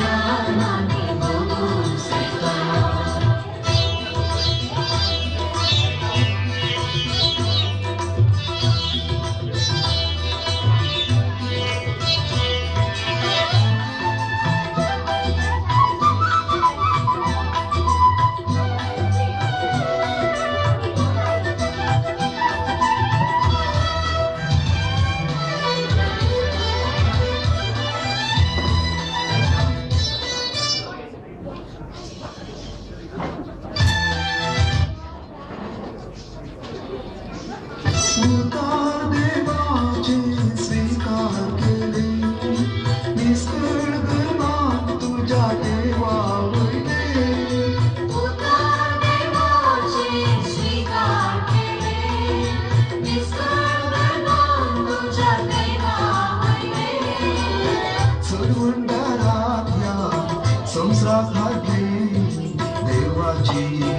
जना Everyone that I've young, some they were Jesus.